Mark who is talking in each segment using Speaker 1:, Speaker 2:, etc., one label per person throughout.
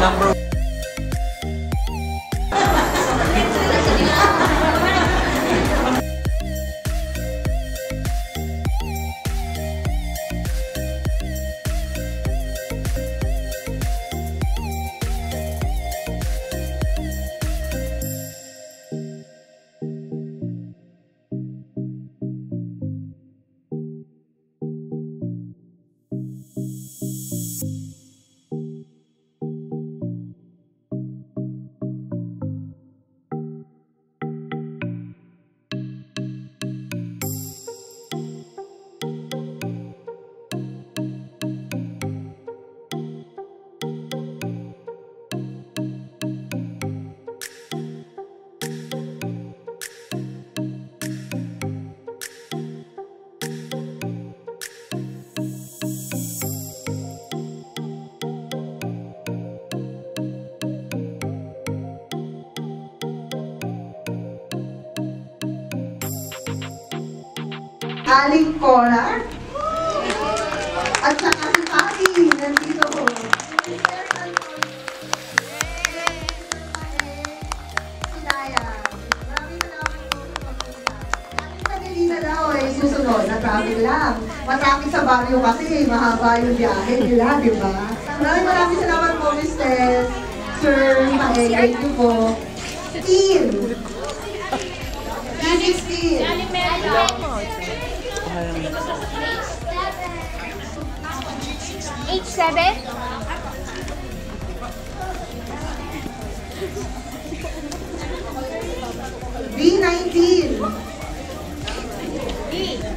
Speaker 1: Number
Speaker 2: Aling Cora. At saka si Patty, nandito po. Si Daya. Maraming salamat po sa pagpunta. Aling Kanilina daw ay susunod na traffic lang. Matraffic sa baryo kasi mahaba yung biyahe nila, di ba? Maraming maraming salamat po, Mr. Sir Paeng. Thank you po. Team. Team 16.
Speaker 3: Eight seven.
Speaker 2: B19. Ano,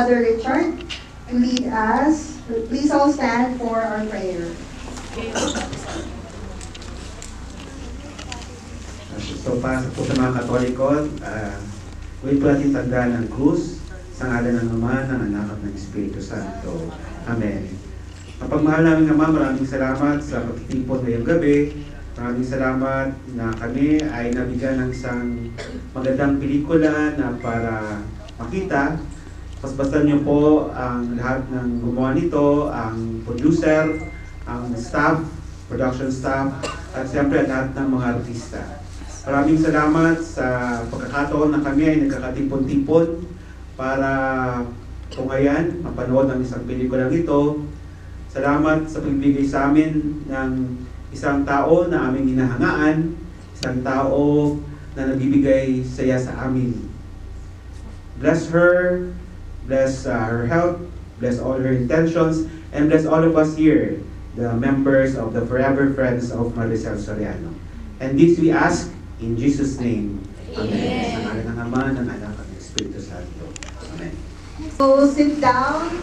Speaker 2: Father Richard to lead us. Please all stand for our prayer.
Speaker 4: So para po sa mga Katoliko, uh, huwag po natin tandaan ang krus sa ngalan ng Ama, ng Anak at ng Espiritu Santo. Amen. Mapagmahal namin Ama, maraming salamat sa pagtitipon ngayong gabi. Maraming salamat na kami ay nabigyan ng isang magandang pelikula na para makita. Pasbasan niyo po ang lahat ng gumawa nito, ang producer, ang staff, production staff, at siyempre lahat ng mga artista. Maraming salamat sa pagkakataon na kami ay nagkakatipon-tipon para tungayan, mapanood ang isang pelikulang ito. Salamat sa pagbigay sa amin ng isang tao na aming hinahangaan, isang tao na nagbibigay saya sa amin. Bless her, bless uh, her health, bless all her intentions, and bless all of us here, the members of the Forever Friends of Maricel Soriano. And this we ask in Jesus' name. Amen. Sa ngalan ng Ama, ng Anak, at ng Espiritu Santo. Amen.
Speaker 2: So, sit down.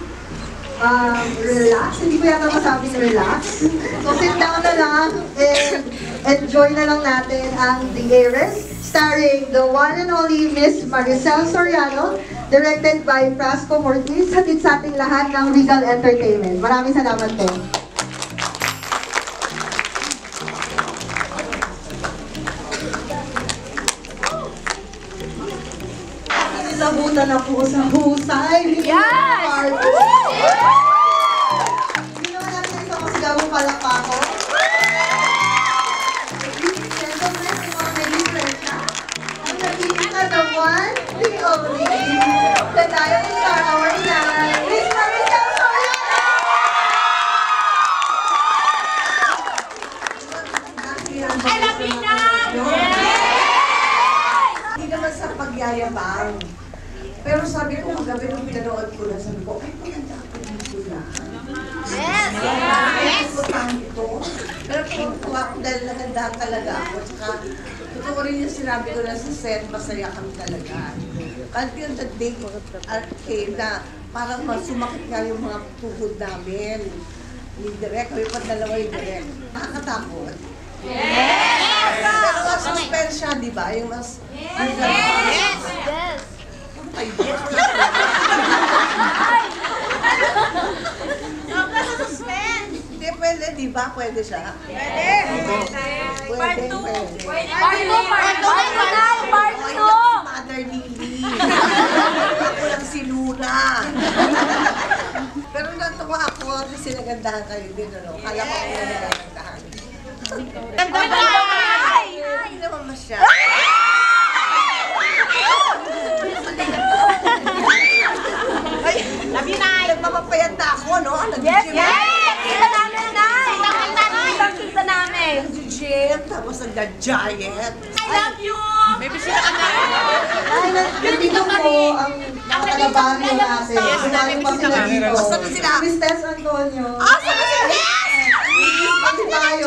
Speaker 2: Um, relax. Hindi ko yata masabing relax. So, sit down na lang and enjoy na lang natin ang The Heiress, starring the one and only Miss Maricel Soriano, directed by Frasco Mortiz, hatid sa ating lahat ng Regal Entertainment. Maraming salamat po. Nabutan ako sa husay.
Speaker 3: Yes!
Speaker 2: Hindi naman natin sa mas gawang palakpako. Gentlemen, yung mga may diferensya. Ang nagiging na the one, the only. The Diamond Star, our night.
Speaker 5: pinanood ko na, sabi ko, ay, maganda ang pelikula.
Speaker 3: Yes!
Speaker 5: Yes! ito. Pero tuwa ko dahil naganda talaga ako. Tsaka, totoo rin yung sinabi ko na sa set, masaya kami talaga. Until the day came na parang masumakit nga yung mga tuhod namin. Ni Direk, kami pa dalawa yung Direk. Nakakatakot. Yes! Pero mas suspense siya, di ba? Yung mas... Yes!
Speaker 3: Yes! Yes!
Speaker 5: Ay, yes! Hindi, pwede, di ba? Pwede siya. Pwede! Pwede,
Speaker 3: Part 2! Part 2! Part
Speaker 5: Ay,
Speaker 3: 2!
Speaker 5: naku, si Mother Lily. ako lang si Luna. Pero natuwa ako kasi nagandahan kayo din, ano? Kala ko ako na nagandahan. Hindi naman masya. Ay, nagpapapayat na ako, no?
Speaker 3: Yes!
Speaker 5: Nag-gym.
Speaker 3: Yes! Kita namin na! Kitang kita namin!
Speaker 5: Nag-gym, tapos nag-giant.
Speaker 3: I love you!
Speaker 2: Ay, nandito po ang mga kalabaryo natin. Sumali pa sila dito.
Speaker 5: Asan na sila?
Speaker 2: Cristes Antonio.
Speaker 5: Ah, sabi si Yes!
Speaker 2: Pati tayo.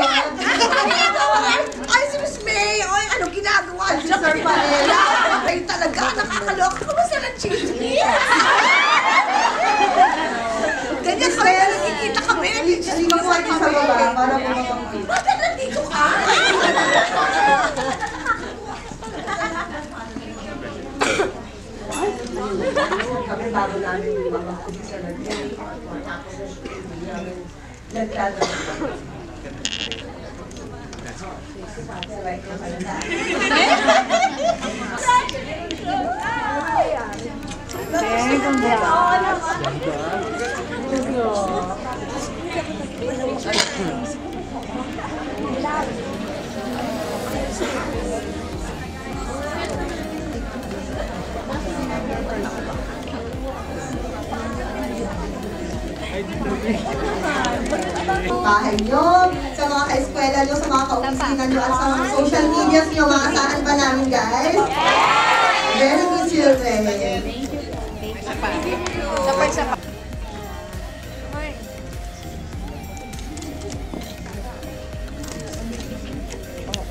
Speaker 5: Ay, si Miss May! Ay, ano ginagawa
Speaker 2: Si Sir Pael.
Speaker 5: Ay, talaga, nakakaloka. Kumusta ng chismis? Ganyan kami na nakikita kami.
Speaker 2: Hindi ko sa baba para po mapangkita.
Speaker 5: Bakit nandito ka? kami bago namin mamakulit sa nag-day. Tapos sa studio namin, naglalaro kami. Sabay ko pala na.
Speaker 2: Bahay nyo, sa mga ka-eskwela nyo, sa mga ka-opisina nyo, at sa mga social media nyo, maasahan pa namin, guys. Very good children.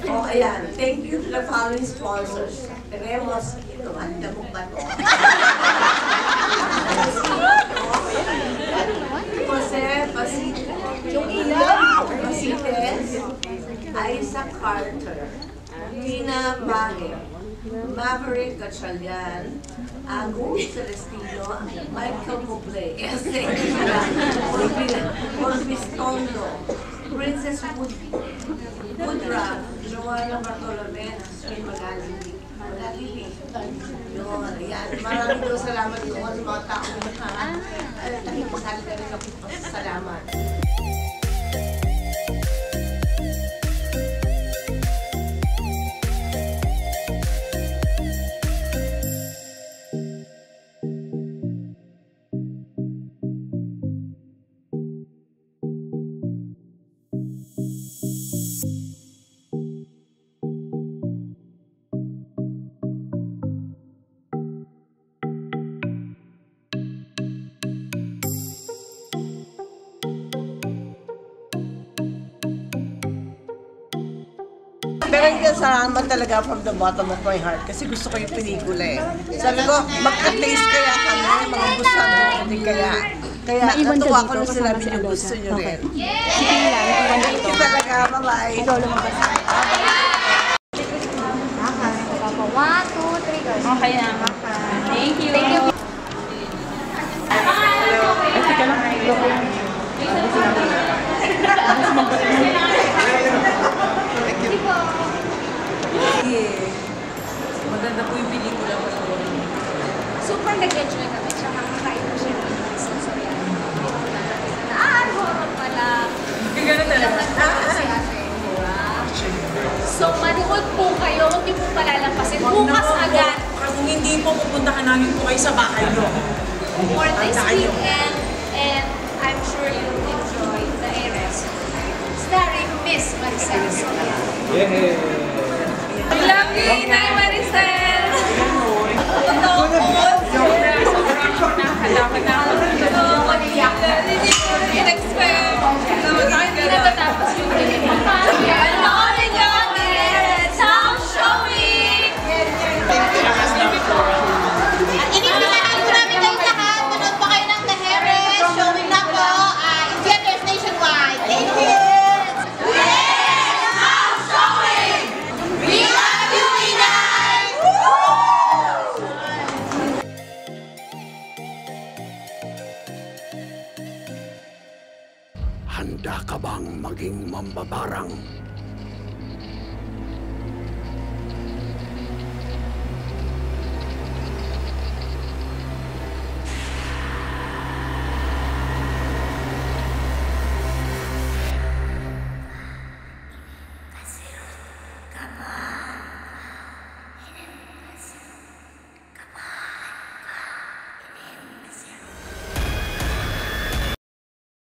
Speaker 5: Oh, ayan. Thank you to the following sponsors. Tenemos, ito, ang damok ba to? Isaac Carter. Tina Mahe. Maverick Gatchalian. Agus Celestino. Michael Bublé. Kasi, Orbistondo. Princess Wood. Woodruff, Joanna Bartolome, Swin Magalili. Magalili. Yun, ayan. Maraming daw salamat doon sa mga tao na nakipasali ka rin ako. Salamat. Pero hindi salamat talaga from the bottom of my heart kasi gusto ko yung pelikula eh. Sabi ko, magka-taste kaya kami, mga gusto din kaya. Kaya natuwa ko nung sinabi niyo gusto niyo rin. Thank you talaga, bye-bye.
Speaker 3: One, two, three, go.
Speaker 6: Okay na. Thank you.
Speaker 3: Thank you.
Speaker 6: Maganda po yung pelikula ko.
Speaker 3: Super nag-enjoy kami. Tsaka kakaiba siya ng sensory. Ah, horror pala.
Speaker 6: Gano'n talaga.
Speaker 3: So, manood po kayo. Huwag niyo po palalampasin. Bukas agad.
Speaker 6: Kung hindi po, pupuntahan namin po kayo sa bahay nyo.
Speaker 3: For this weekend. And I'm sure you'll enjoy the ARS. Starring Miss Maricel Soria.
Speaker 6: I love you,